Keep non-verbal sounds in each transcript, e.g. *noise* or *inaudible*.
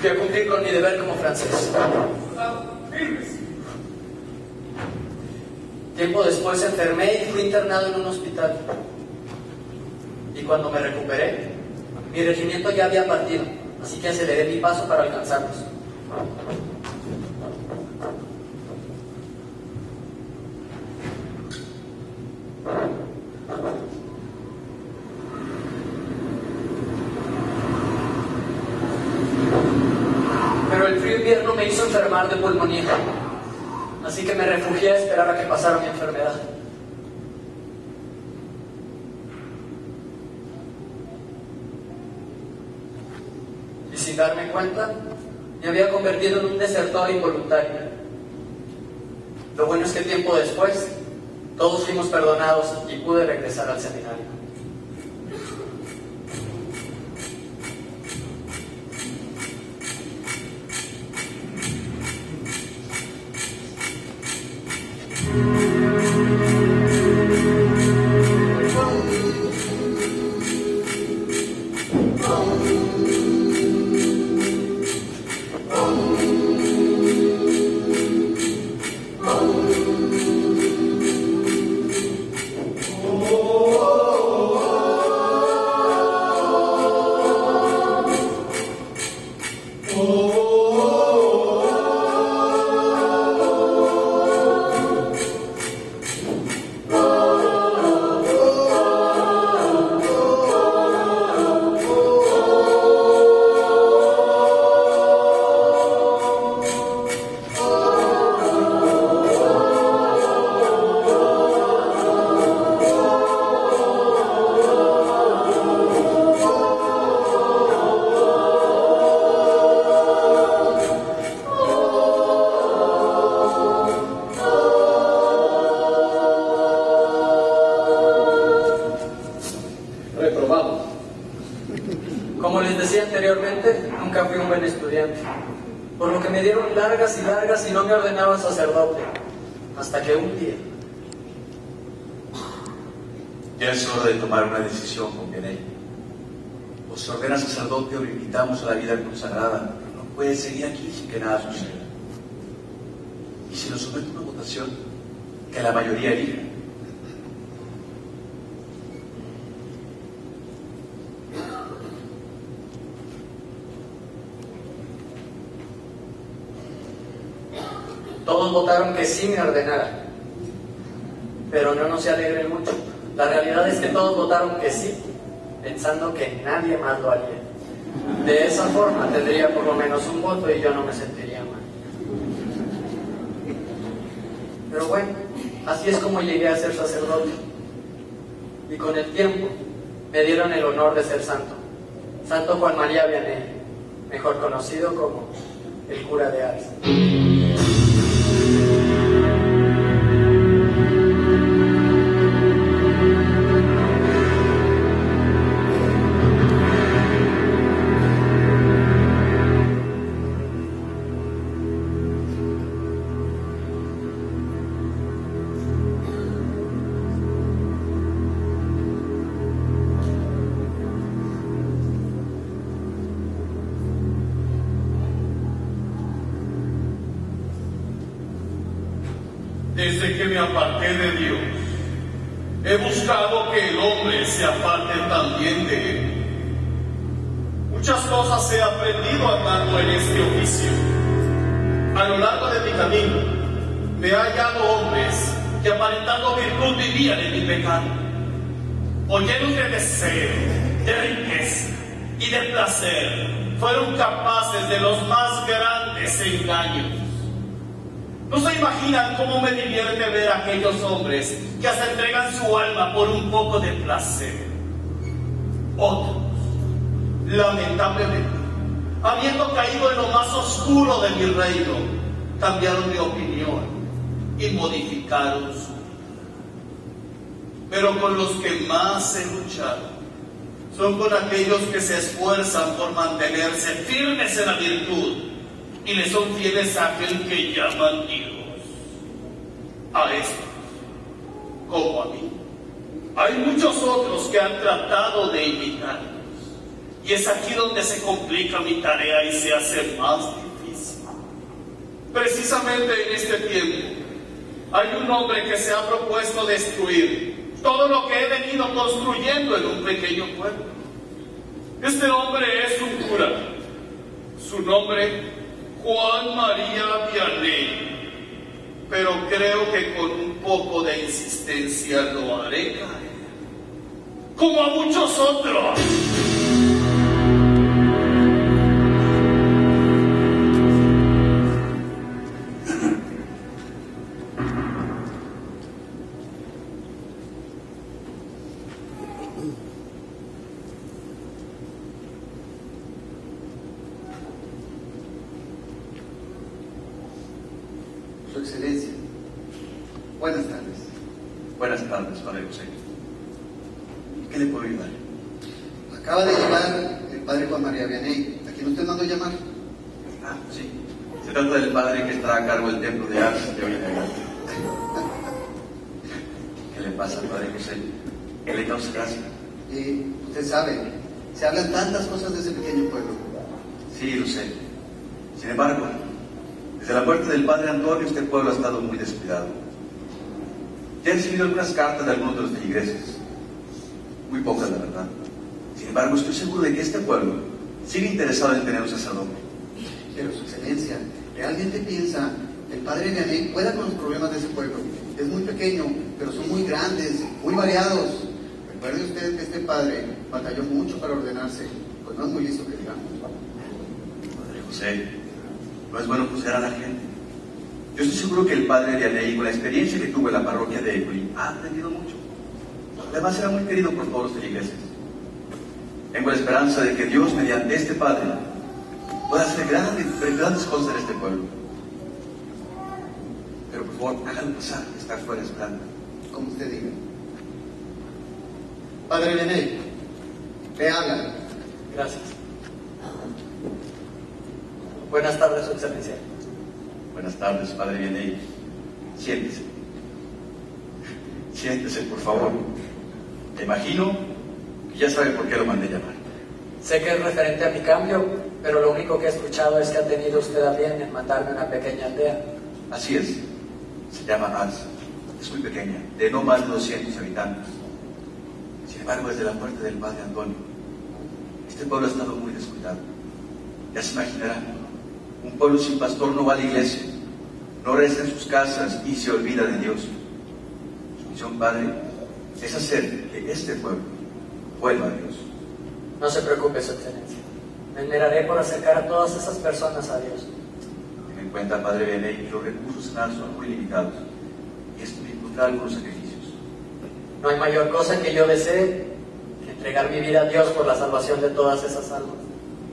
fui a cumplir con mi deber como francés. Tiempo después enfermé y fui internado en un hospital. Y cuando me recuperé, mi regimiento ya había partido, así que aceleré mi paso para alcanzarlos. Pero el frío invierno me hizo enfermar de pulmonía, así que me refugié a esperar a que pasara mi enfermedad. Y sin darme cuenta, me había convertido en un desertor involuntario. Lo bueno es que tiempo después, todos fuimos perdonados y pude regresar al seminario. Votaron que sí me ordenara. Pero no, no se alegren mucho. La realidad es que todos votaron que sí, pensando que nadie más lo haría. De esa forma tendría por lo menos un voto y yo no me sentiría mal. Pero bueno, así es como llegué a ser sacerdote. Y con el tiempo me dieron el honor de ser santo. Santo Juan María Vianney, mejor conocido como el cura de Ars. Más he luchado son con aquellos que se esfuerzan por mantenerse firmes en la virtud y le son fieles a aquel que llaman Dios. A estos, como a mí. Hay muchos otros que han tratado de imitarnos. Y es aquí donde se complica mi tarea y se hace más difícil. Precisamente en este tiempo hay un hombre que se ha propuesto destruir todo lo que he venido construyendo en un pequeño pueblo. Este hombre es un cura. Su nombre, Juan María Vianney. Pero creo que con un poco de insistencia lo haré caer. Como a muchos otros. Ya he recibido algunas cartas de algunos de los feligreses, muy pocas la verdad. Sin embargo, estoy seguro de que este pueblo sigue interesado en tener un sacerdote. Pero, Su Excelencia, ¿realmente piensa que el padre Vianney pueda con los problemas de ese pueblo? Es muy pequeño, pero son muy grandes, muy variados. Recuerde usted que este padre batalló mucho para ordenarse, pues no es muy listo que digamos. Padre José, no es bueno juzgar a la gente. Yo estoy seguro que el padre de Anei, con la experiencia que tuvo en la parroquia de Epli, ha aprendido mucho. Además, era muy querido por todos los iglesias. Tengo la esperanza de que Dios, mediante este padre, pueda hacer grandes, grandes cosas en este pueblo. Pero por favor, háganlo pasar, estar fuera esperando. Como usted diga. Padre Bené, ¿qué habla? Gracias. Buenas tardes, Su Excelencia. Buenas tardes, Padre Vianney. Siéntese. Siéntese, por favor. Me imagino que ya sabe por qué lo mandé llamar. Sé que es referente a mi cambio, pero lo único que he escuchado es que ha tenido usted a bien en mandarme una pequeña aldea. Así es. Se llama Ars. Es muy pequeña, de no más de 200 habitantes. Sin embargo, desde la muerte del Padre Antonio, este pueblo ha estado muy descuidado. Ya se imaginarán un pueblo sin pastor no va a la iglesia, no resta en sus casas y se olvida de Dios. Su misión, Padre, es hacer que este pueblo vuelva a Dios. No se preocupe, Su Excelencia. Me enmeraré por acercar a todas esas personas a Dios. Ten en cuenta, Padre que los recursos en son muy limitados y esto implica algunos sacrificios. No hay mayor cosa que yo desee que entregar mi vida a Dios por la salvación de todas esas almas.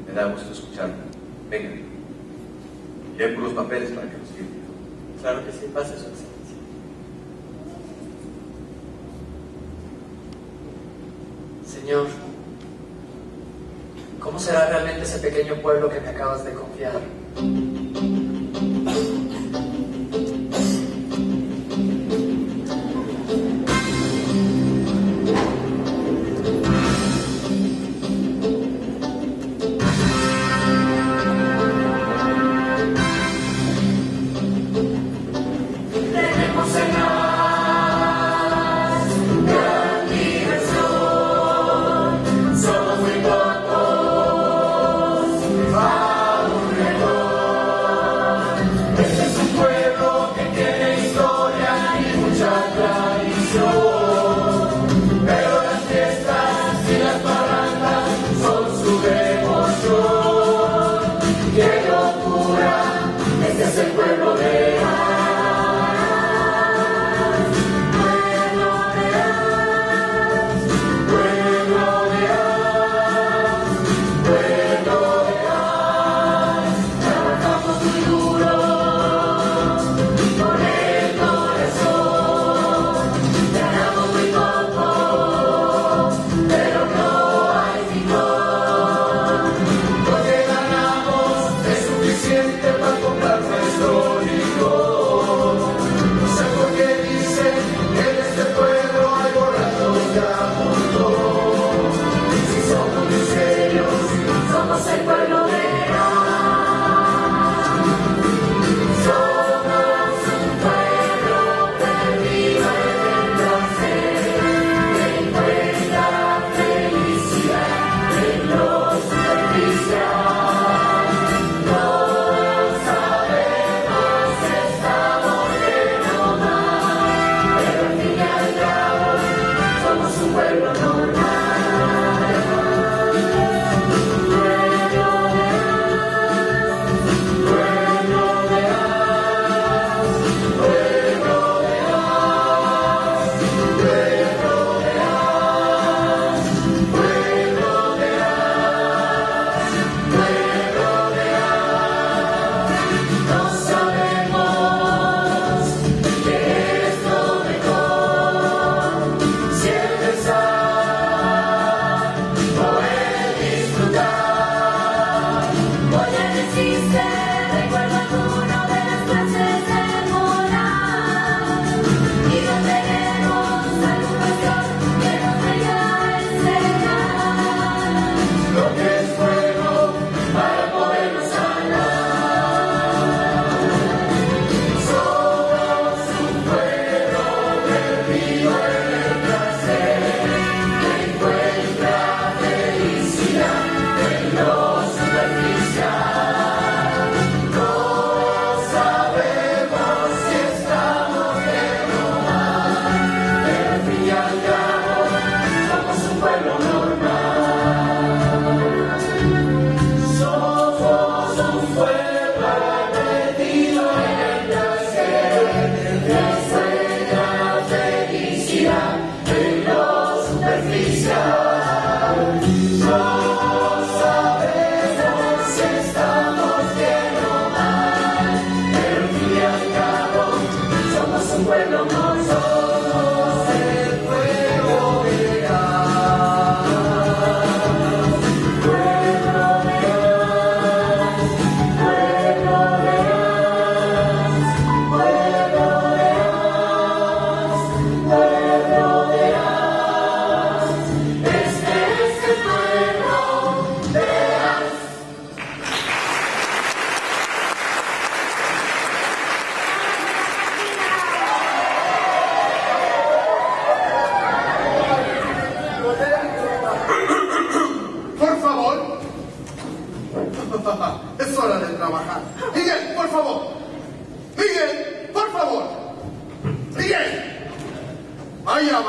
Me da gusto escucharlo. Venga. Por los papeles para que los firme. Claro que sí, pase su excelencia. Señor, ¿cómo será realmente ese pequeño pueblo que me acabas de confiar?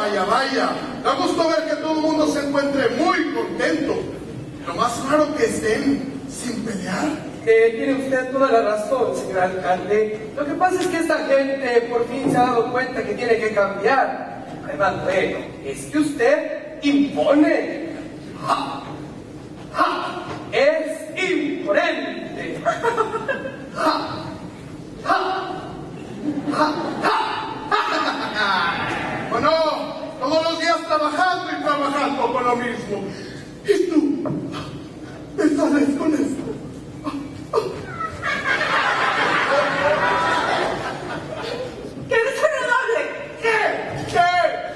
vaya, vaya. Da gusto ver que todo el mundo se encuentre muy contento. Lo más raro que estén sin pelear. Eh, tiene usted toda la razón, señor alcalde. Lo que pasa es que esta gente por fin se ha dado cuenta que tiene que cambiar. Además, bueno, es que usted impone. ¡Ja! ¡Ja! ¡Es imponente! ¡Ja! ¡Ja! ¡Ja! ¡Ja! ¡Ja! ¡Ja! ¡Ja! ¡Ja! ¡Ja! todos los días trabajando y trabajando con lo mismo. Y tú te sales con esto. ¡Qué desagradable! ¿Qué? ¿Qué?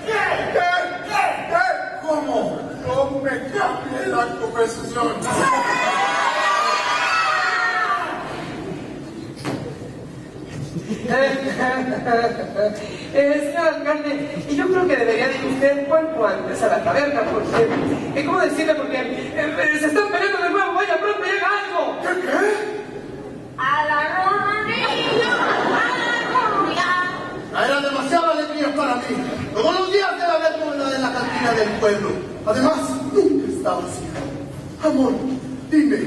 ¿Qué? ¿Qué? ¿Qué? ¿Qué? ¿Cómo? No me cambie la conversación. este alcalde, y yo creo que debería de ir usted cuanto antes a la taberna, porque, eh, ¿cómo decirle? Porque eh, eh, se están peleando de nuevo, vaya, pronto llega algo. ¿Qué, qué? A la romería, a la ah, Era demasiado alegría para mí. Todos los días de la vergüenza de la cantina del pueblo. Además, nunca estaba así. Amor, Dime,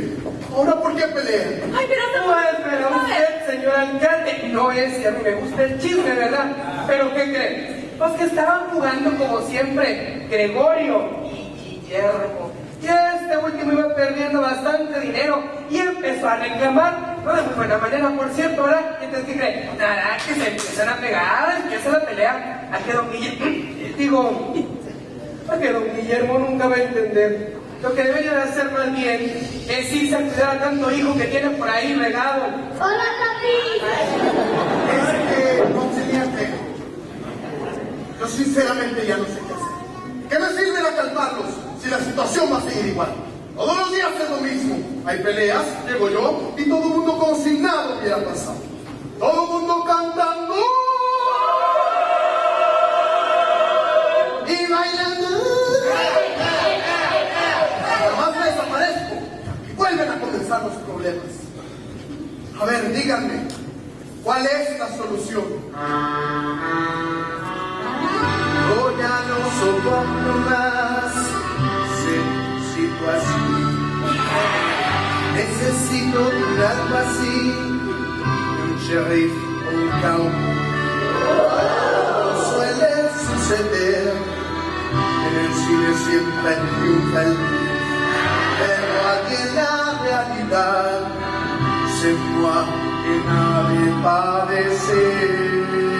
¿ahora por qué pelean? Ay, pero no... Pues, pero usted, señor alcalde, no es que a mí me gusta el chisme, ¿verdad? ¿Pero qué cree? Pues que estaban jugando como siempre, Gregorio y Guillermo. Y este último iba perdiendo bastante dinero y empezó a reclamar. No de muy buena manera, por cierto, ¿verdad? Entonces, ¿qué cree? Nada, que se empiezan a pegar, empiezan a pelear. A que don Guillermo... *clears throat* Digo, a que don Guillermo nunca va a entender lo que debería de hacer más bien es irse a cuidar a tanto hijo que tienen por ahí regado. ¡Hola, papi! Es que conciliaste. Yo sinceramente ya no sé qué hacer. ¿Qué me sirve la calmarlos si la situación va a seguir igual? Todos los días es lo mismo. Hay peleas, llego yo, y todo el mundo consignado hubiera pasado. Todo el mundo cantando. Y bailando. empezar los problemas. A ver, díganme, ¿cuál es la solución? Yo ya no soporto más ser sigo así. Necesito un alma así, un sheriff, o un cowboy. Suele suceder, en el cine siempre triunfa el pero aquí en la realidad, c'est moi que nadie parece.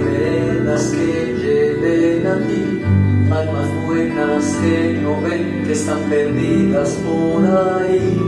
velas que lleven a ti, almas buenas que no ven, que están perdidas por ahí.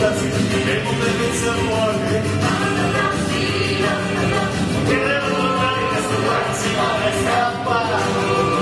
Thank you.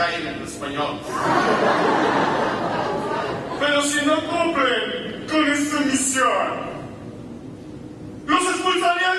caen en español. Pero si no cumplen con esta misión, los expulsarían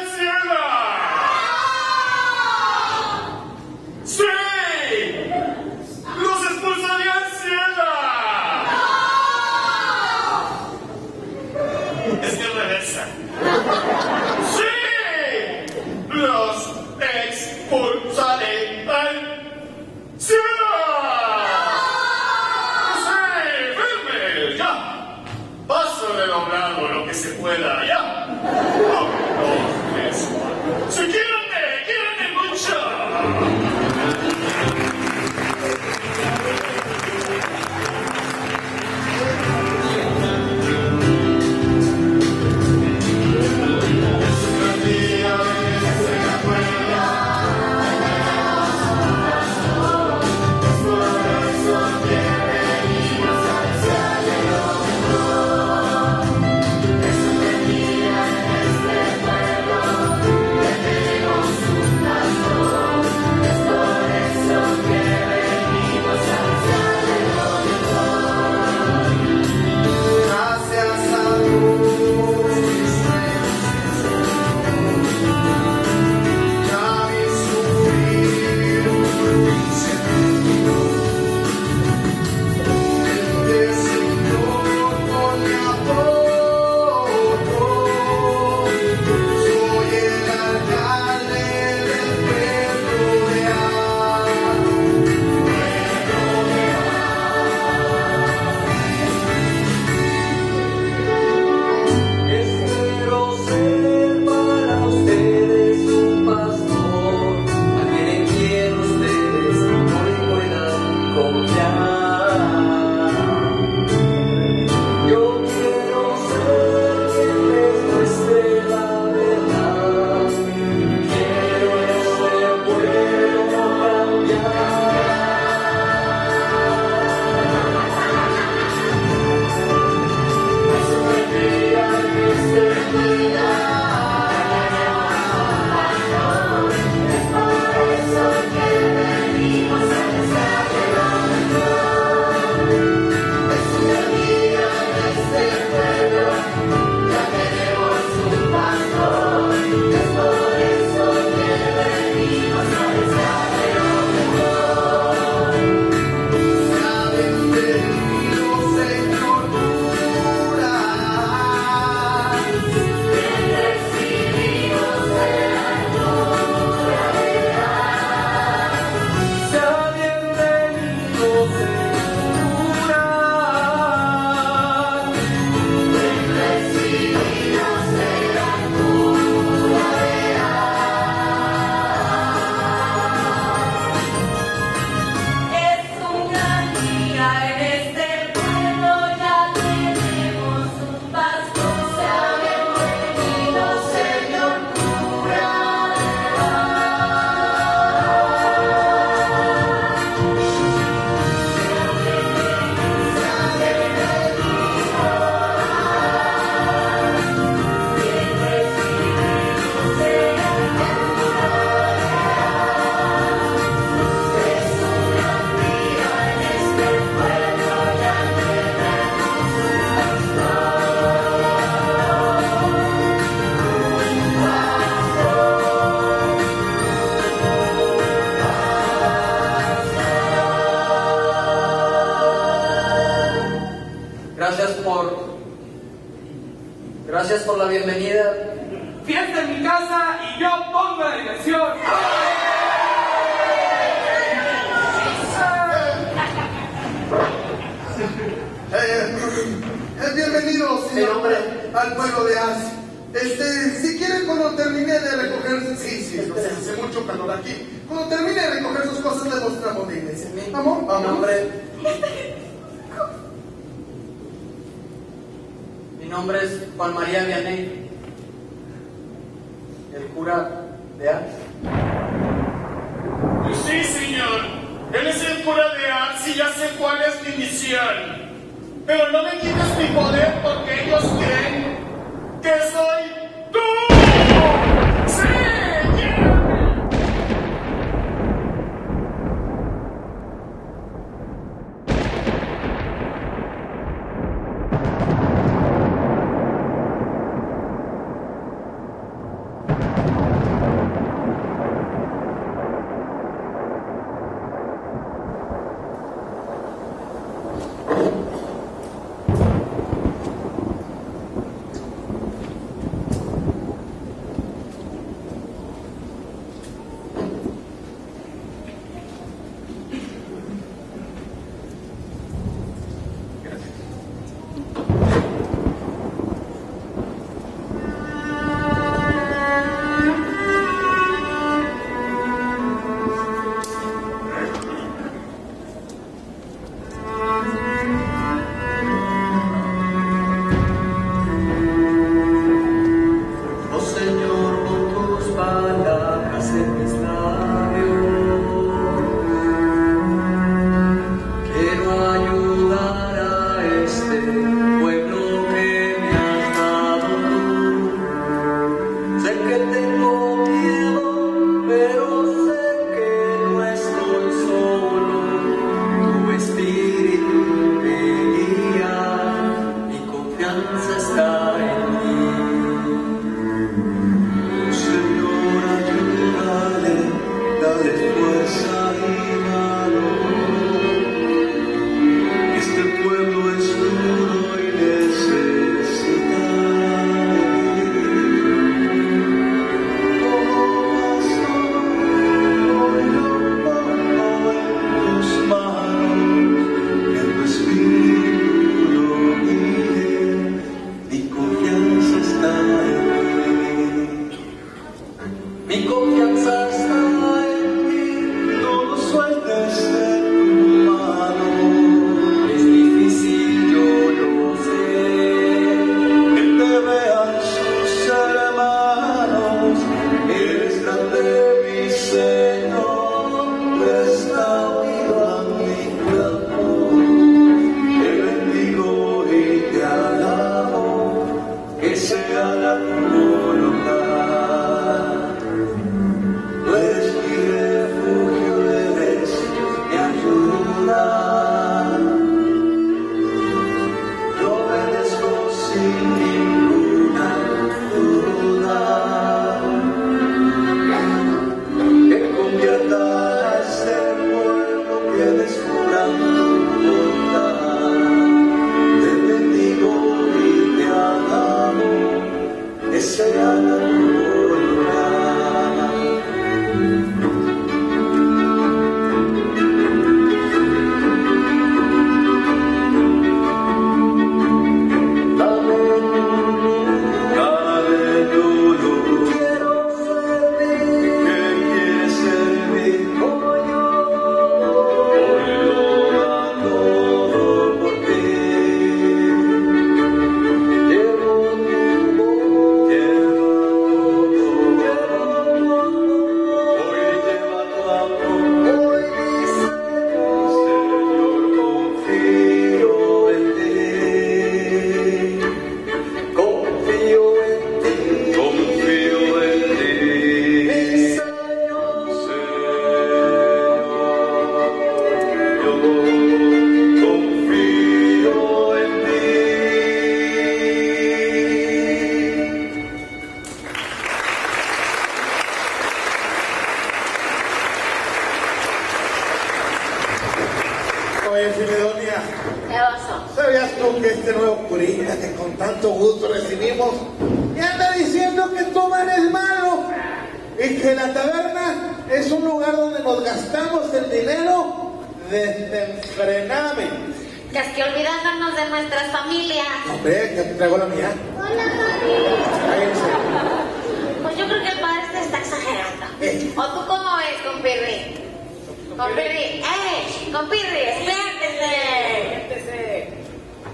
Compirri, ¡eh! Compirri, despiértese.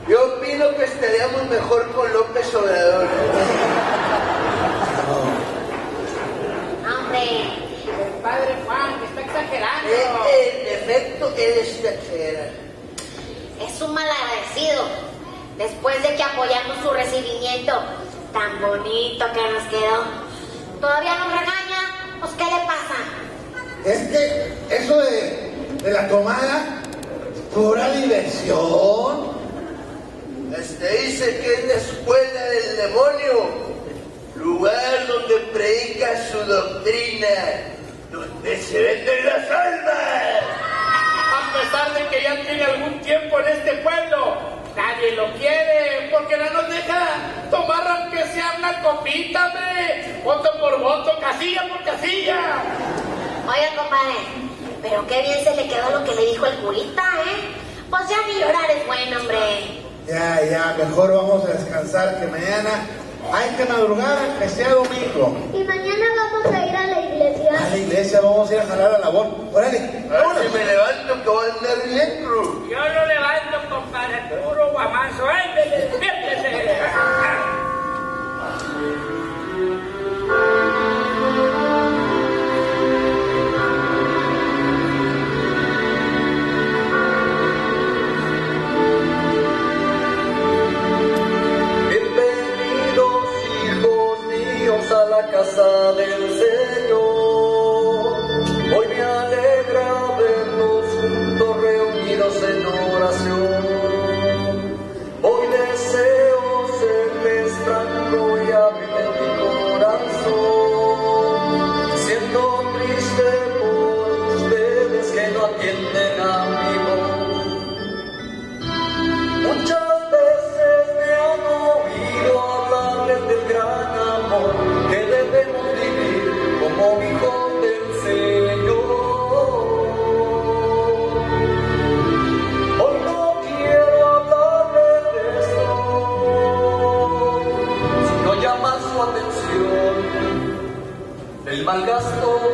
Yo opino que estaríamos mejor con López Obrador. Hombre, El padre Juan, que está exagerando. Eh, En efecto, él está exagerando. es un malagradecido. Después de que apoyamos su recibimiento tan bonito que nos quedó, todavía nos regaña. Pues, ¿qué le pasa? Es que eso de, de la tomada, pura diversión. Hasta dice que es la escuela del demonio, lugar donde predica su doctrina, donde se venden las almas. A pesar de que ya tiene algún tiempo en este pueblo, nadie lo quiere porque no nos deja tomar aunque sea una copita, hombre. Voto por voto, casilla por casilla. Oiga, compadre, pero qué bien se le quedó lo que le dijo el curita, ¿eh? Pues ya ni llorar es bueno, hombre. Ya, ya, mejor vamos a descansar que mañana hay que madrugar que sea domingo. Y mañana vamos a ir a la iglesia. A la iglesia vamos a ir a jalar la labor. Órale, A ver vámonos. si me levanto que voy a andar bien. Yo lo levanto, compadre, puro guamazo. ¡Ándele, despiértese! Del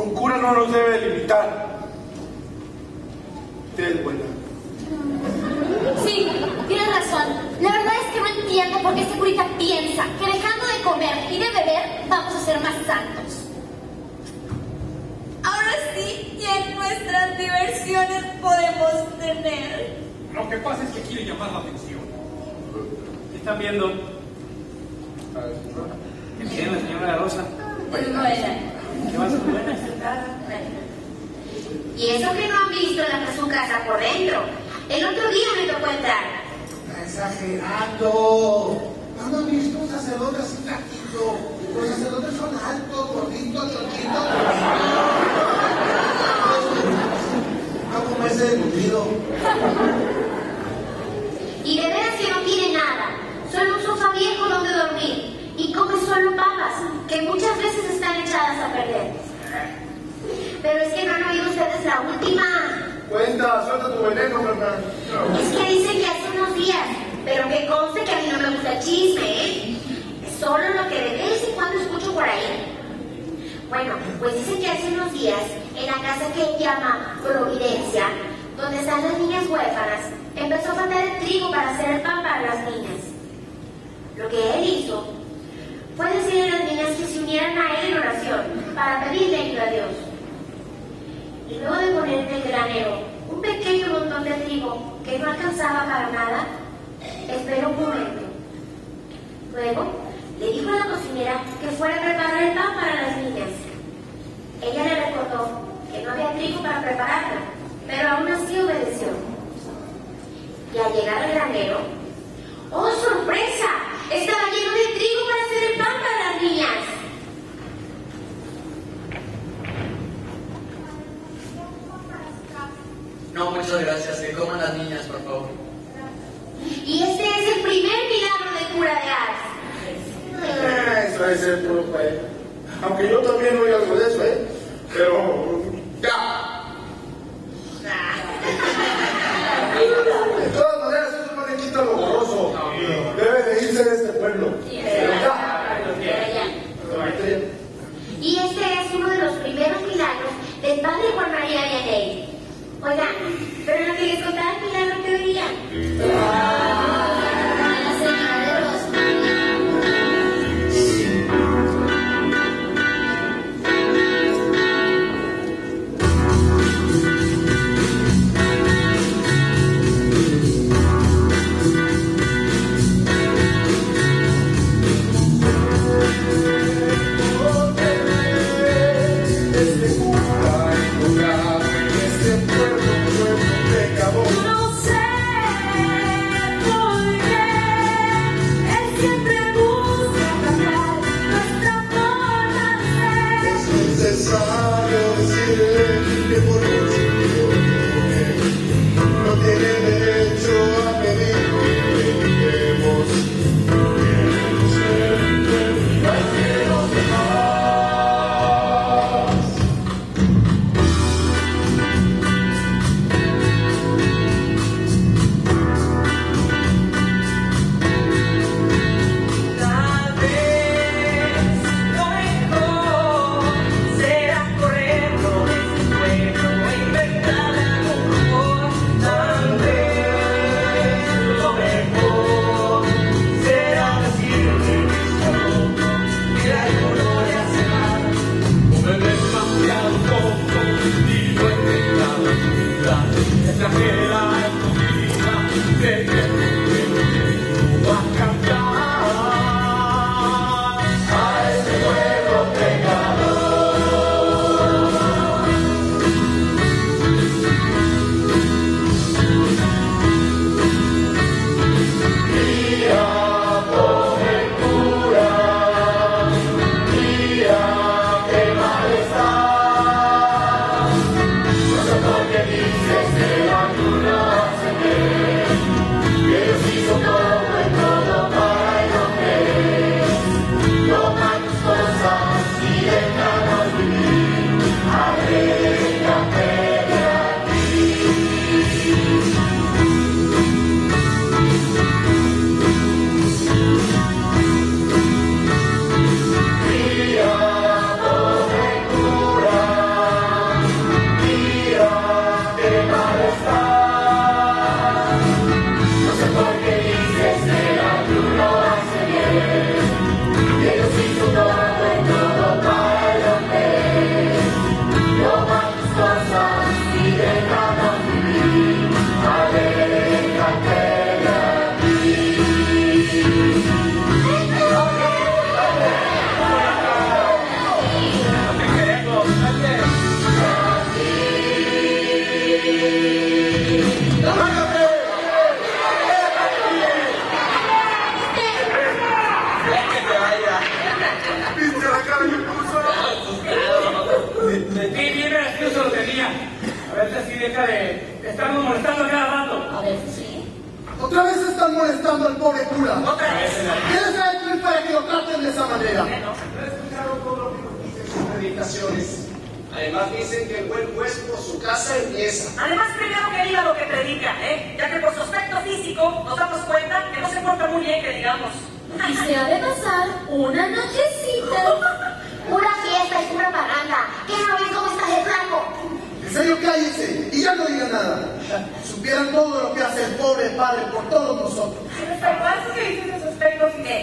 Un cura no nos debe limitar. Del buena. Sí, tienes razón. La verdad es que no entiendo por qué este curita piensa que dejando de comer y de beber vamos a ser más santos. Ahora sí, en nuestras diversiones podemos tener. Lo que pasa es que quiere llamar la atención. ¿Qué están viendo? ¿Qué tiene la señora Rosa? ¿Qué va a ser buena? Y eso que no han visto la, su casa por dentro. El otro día me tocó entrar. Está exagerando. ¿No han visto un sacerdote así flaquito? Los sacerdotes son altos, gorditos, choquitos. No como ese embutido. Y de veras que no tiene nada. Solo un sofá viejo donde dormir. Y come solo papas, que muchas veces están echadas a perder. Pero es que no han oído ustedes la última. Cuenta, suelta tu veneno, Fernando. Es que dicen que hace unos días. Pero que conste que a mí no me gusta el chisme, ¿eh? Es solo lo que de vez en cuando escucho por ahí. Bueno, pues dicen que hace unos días, en la casa que él llama Providencia, donde están las niñas huérfanas, empezó a faltar el trigo para hacer el pan para las niñas. Lo que él hizo fue decirle a las niñas que se unieran a él en oración para pedirle ayuda a Dios. Y luego de poner en el granero un pequeño montón de trigo que no alcanzaba para nada, esperó un momento. Luego le dijo a la cocinera que fuera a preparar el pan para las niñas. Ella le recordó que no había trigo para prepararlo, pero aún así obedeció. Y al llegar al granero, ¡oh sorpresa! Estaba lleno de trigo para hacer el pan para las niñas. No, muchas gracias. Que coman las niñas, por favor. Y este es el primer milagro de cura de Ars. Ah, Eso es el puro juego. Aunque yo también oí algo de eso, ¿eh? Pero, ya. De todas maneras, le quita lo borroso. De este pueblo. Y este es uno de los primeros milagros del padre Juan María Vianney. Oigan, pero lo que les contaba el milagro que veía.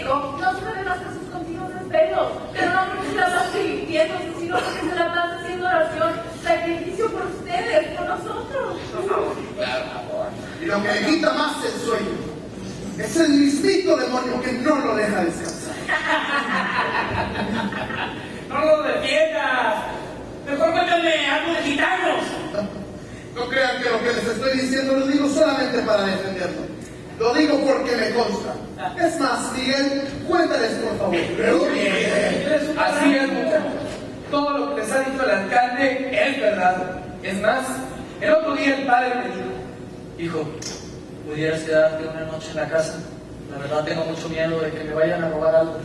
No sufre más que sus continuos desvelos, pero no porque se la pase limpiándose, sino porque se la pasa haciendo oración, sacrificio por ustedes, por nosotros. Y lo que le quita más el sueño es el mismito demonio que no lo deja descansar. *laughs* No lo defiendas. Mejor cuéntame algo de gitanos. No crean que lo que les estoy diciendo lo digo solamente para defenderlo. Lo digo porque me consta. Es más, Miguel, cuéntales por favor. Así es. Todo lo que les ha dicho el alcalde es verdad. Es más, el otro día el padre me dijo, Hijo, ¿pudieras quedarte una noche en la casa? La verdad tengo mucho miedo de que me vayan a robar algo.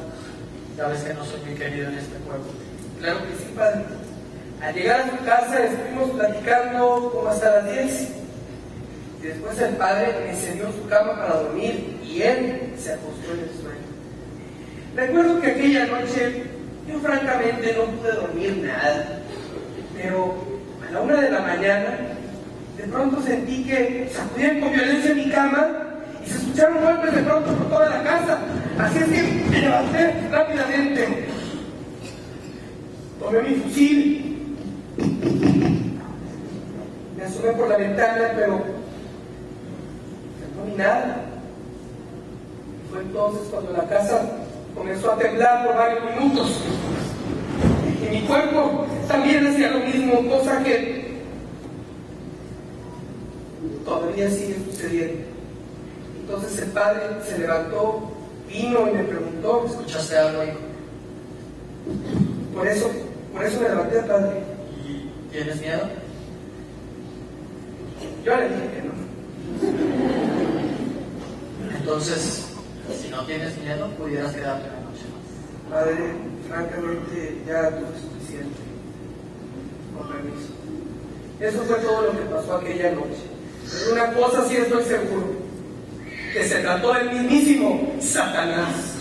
Ya ves que no soy muy querido en este pueblo. claro que sí, padre. Al llegar a su casa estuvimos platicando como hasta las 10. Y después el padre me cedió su cama para dormir él se acostó en el sueño. Recuerdo que aquella noche yo francamente no pude dormir nada. Pero a la una de la mañana de pronto sentí que sacudían con violencia mi cama y se escucharon golpes de pronto por toda la casa. Así es que me levanté rápidamente. Tomé mi fusil. Me asomé por la ventana, pero no vi nada. Y fue entonces cuando la casa comenzó a temblar por varios minutos. Y mi cuerpo también hacía lo mismo, cosa que todavía sigue sucediendo. Entonces el padre se levantó, vino y me preguntó, ¿Escuchaste algo, hijo? por eso, por eso me levanté, padre. ¿Tienes miedo? Yo le dije que no. Entonces, si no tienes miedo, pudieras quedarte una noche más. Padre, francamente ya tuve suficiente. Con permiso. Eso fue todo lo que pasó aquella noche. Pero una cosa sí estoy seguro, que se trató del mismísimo Satanás.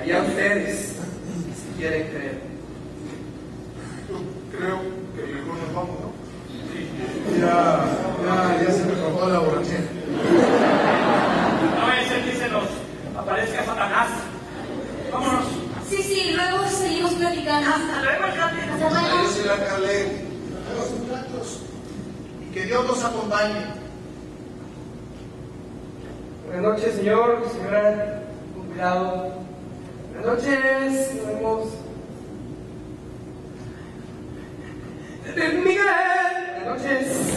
Allá ustedes, si quieren creer. Creo que mejor nos vamos, ¿no? Ya, ya, ya se me acabó la borrachera. Ser que se nos aparezca Satanás. Vámonos. Sí, sí, luego seguimos platicando. Hasta luego, alcalde. Hasta luego. Alcalde. Hagamos un tratos y que Dios nos acompañe. Buenas noches, señor, señora, con cuidado. Buenas noches, nos vemos. Miguel, buenas noches.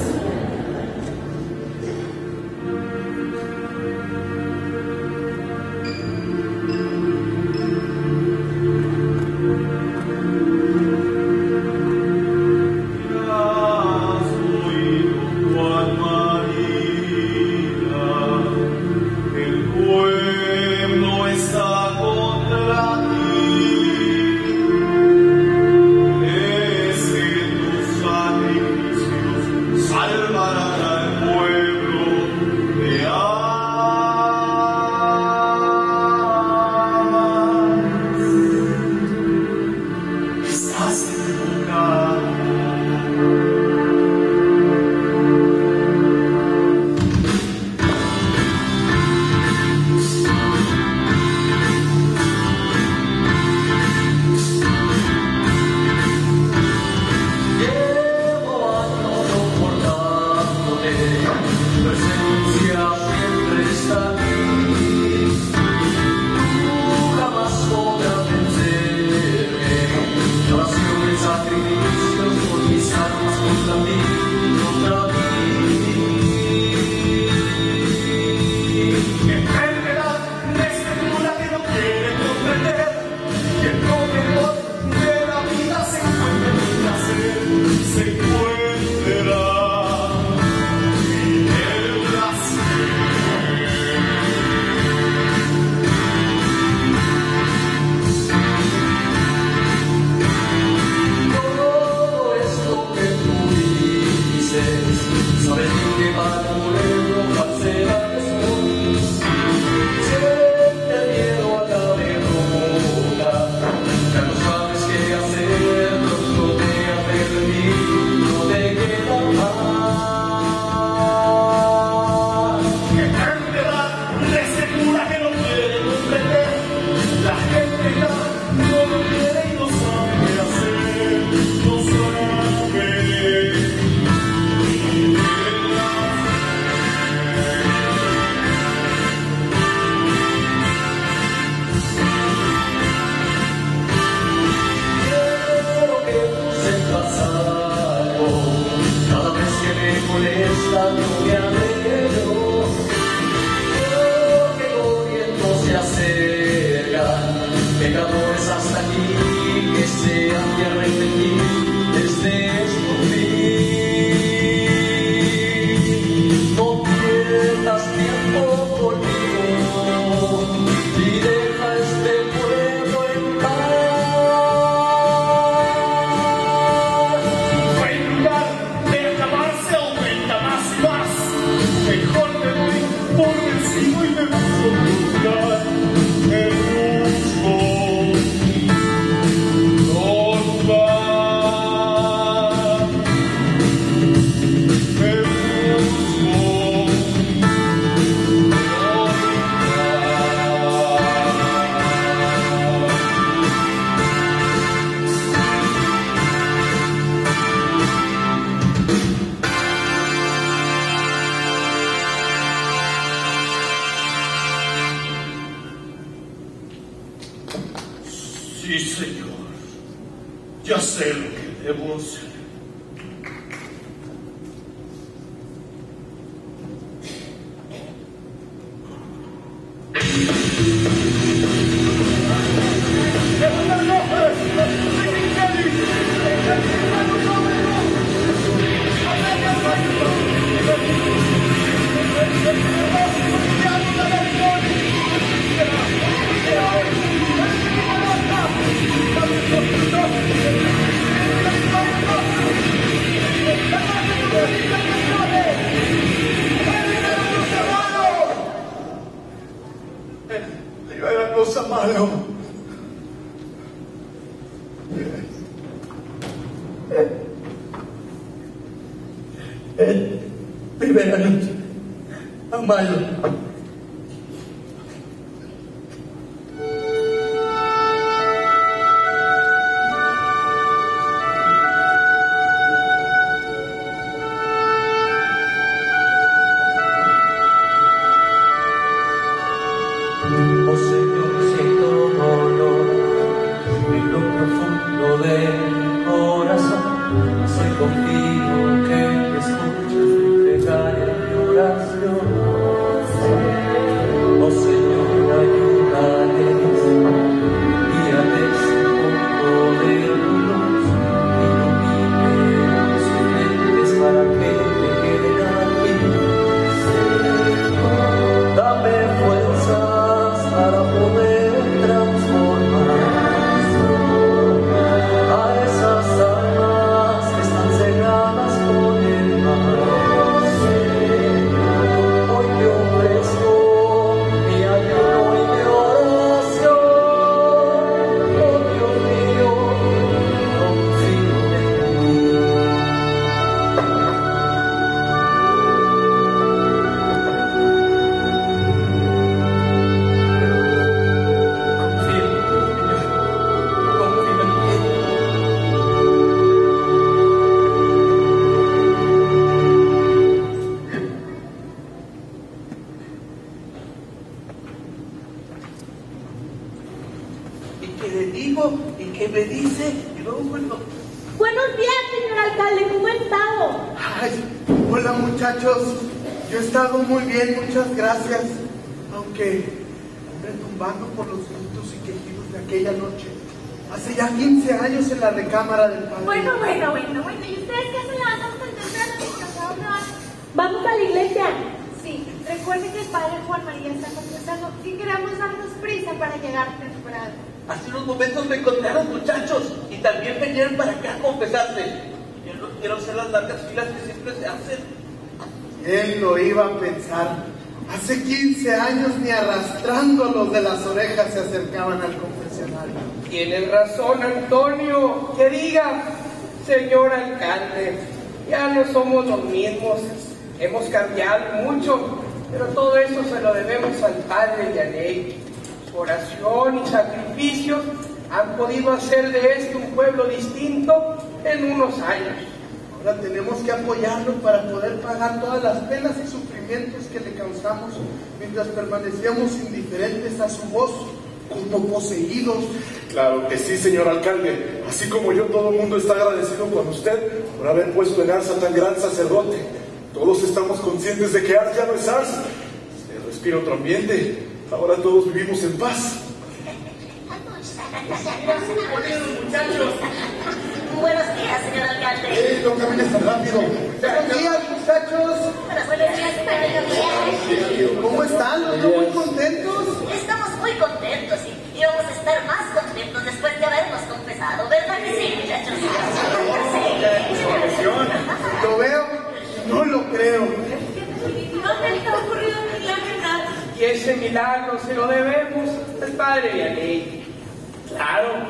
Sé que debo hacer. Quiero hacer las largas filas que siempre se hacen. Él lo iba a pensar. Hace 15 años ni arrastrándolos de las orejas se acercaban al confesionario. Tienes razón, Antonio. Que diga, señor alcalde, ya no somos los mismos. Hemos cambiado mucho, pero todo eso se lo debemos al padre Yaney. Su oración y sacrificios han podido hacer de este un pueblo distinto en unos años. Tenemos que apoyarlo para poder pagar todas las penas y sufrimientos que le causamos mientras permanecíamos indiferentes a su voz, como poseídos. Claro que sí, señor alcalde. Así como yo, todo el mundo está agradecido con usted por haber puesto en Ars a tan gran sacerdote. Todos estamos conscientes de que Ars ya no es Ars. Se respira otro ambiente. Ahora todos vivimos en paz. muchachos. Buenos días, señor alcalde. ¡Eh, no camines tan rápido! ¡Buenos días, muchachos! Buenos días, señor alcalde. ¿Cómo están? ¿Los veo muy contentos? Estamos muy contentos y, y vamos a estar más contentos después de habernos confesado, ¿verdad que sí, muchachos? Lo veo y no lo creo. Definitivamente ha ocurrido un milagro. Y ese milagro se lo debemos al padre Yaney. Claro,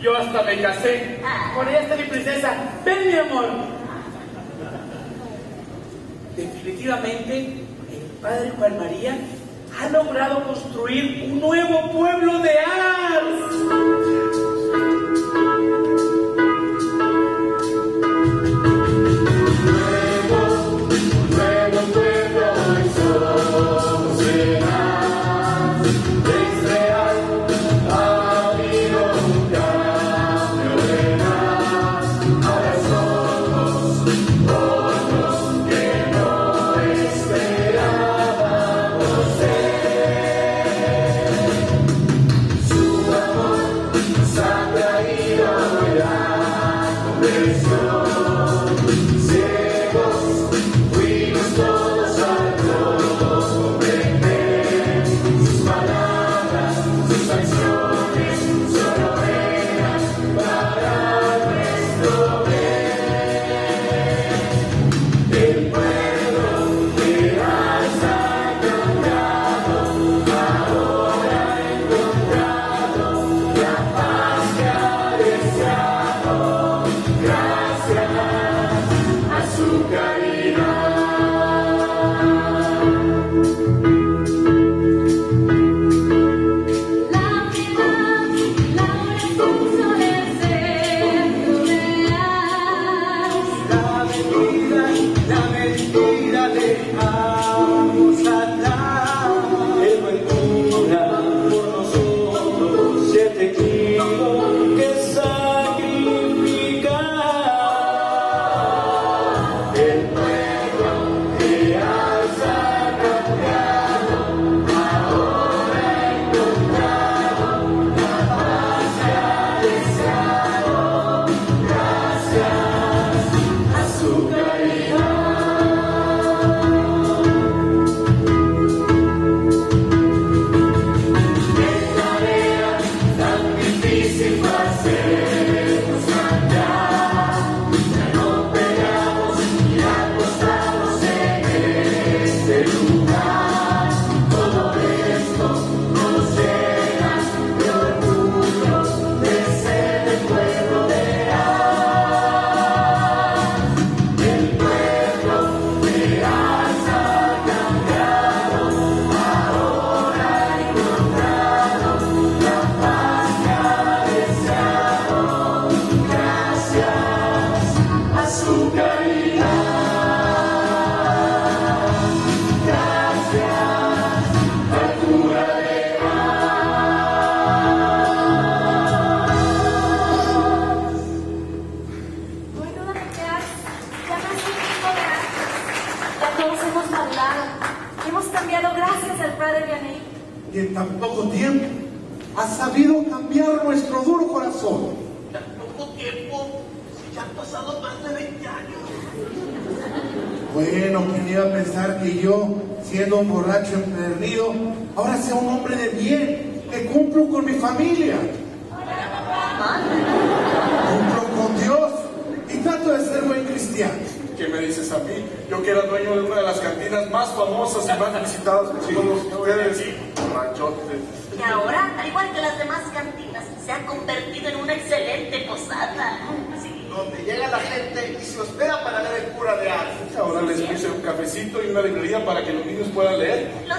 yo hasta me casé. Con ella está mi princesa. Ven, mi amor. Definitivamente, el padre Juan María ha logrado construir un nuevo pueblo de Ars.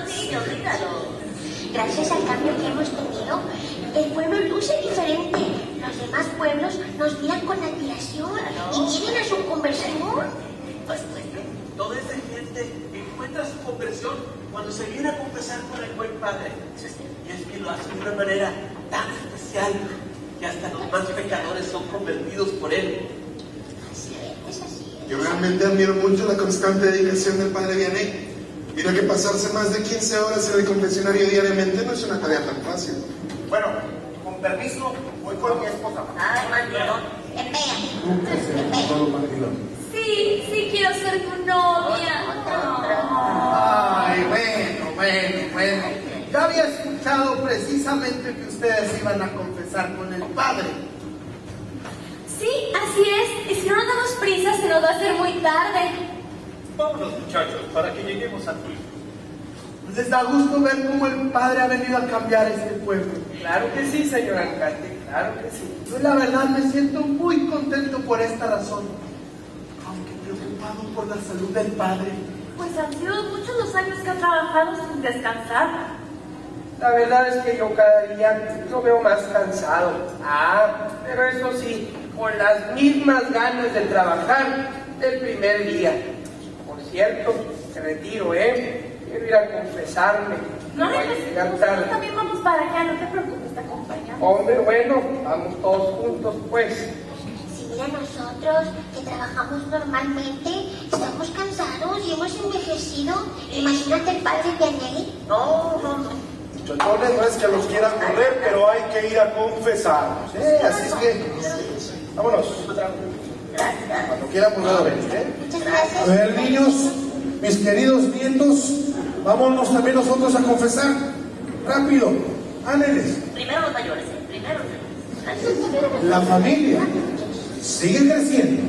Dígalo. Gracias al cambio que hemos tenido, el pueblo luce diferente. Los demás pueblos nos miran con admiración y vienen a su conversión. Pues, pues, toda esa gente encuentra su conversión cuando se viene a confesar con el buen padre. Y es que lo hace de una manera tan especial que hasta los más pecadores son convertidos por él. Yo realmente admiro mucho la constante dedicación del padre Vianney. Mira que pasarse más de 15 horas en el confesionario diariamente no es una tarea tan fácil. Bueno, con permiso, voy con mi esposa. Ay, mandilón. Sí, sí quiero ser tu novia. Ay, bueno, bueno, bueno. Ya había escuchado precisamente que ustedes iban a confesar con el padre. Sí, así es. Y si no nos damos prisa, se nos va a hacer muy tarde. Vámonos, muchachos, para que lleguemos a ti. Les da gusto ver cómo el padre ha venido a cambiar este pueblo. Claro que sí, señor alcalde, claro que sí. Yo la verdad me siento muy contento por esta razón, aunque preocupado por la salud del padre. Pues han sido muchos los años que ha trabajado sin descansar. La verdad es que yo cada día lo veo más cansado. Ah, pero eso sí, con las mismas ganas de trabajar del primer día. Cierto, te retiro, ¿eh? Quiero ir a confesarme. No llegar nosotros también vamos para allá, no te preocupes, te acompañamos. Hombre, bueno, vamos todos juntos, pues. Si mira nosotros que trabajamos normalmente, estamos cansados y hemos envejecido. Imagínate el padre Vianney. No, no, no. Muchachones, no es que los quieran correr, pero hay que ir a confesarnos. ¿eh? Así es que, vámonos. Cuando quieran volver a venir, ¿eh? A ver, niños, mis queridos nietos, vámonos también nosotros a confesar. Rápido, ándeles. Primero los mayores, ¿eh? Primero los mayores. La familia sigue creciendo.